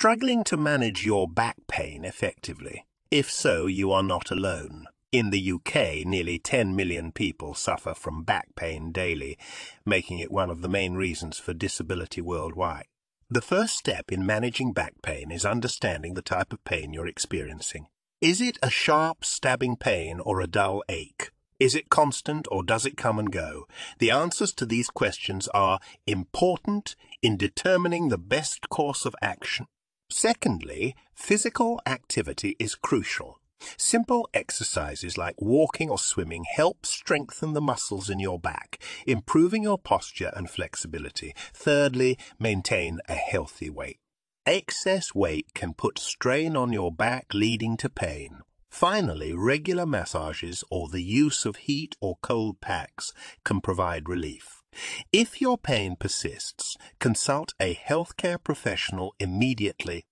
Struggling to manage your back pain effectively? If so, you are not alone. In the UK, nearly 10 million people suffer from back pain daily, making it one of the main reasons for disability worldwide. The first step in managing back pain is understanding the type of pain you're experiencing. Is it a sharp, stabbing pain or a dull ache? Is it constant or does it come and go? The answers to these questions are important in determining the best course of action. Secondly, physical activity is crucial. Simple exercises like walking or swimming help strengthen the muscles in your back, improving your posture and flexibility. Thirdly, maintain a healthy weight. Excess weight can put strain on your back, leading to pain. Finally, regular massages or the use of heat or cold packs can provide relief. If your pain persists, consult a healthcare professional immediately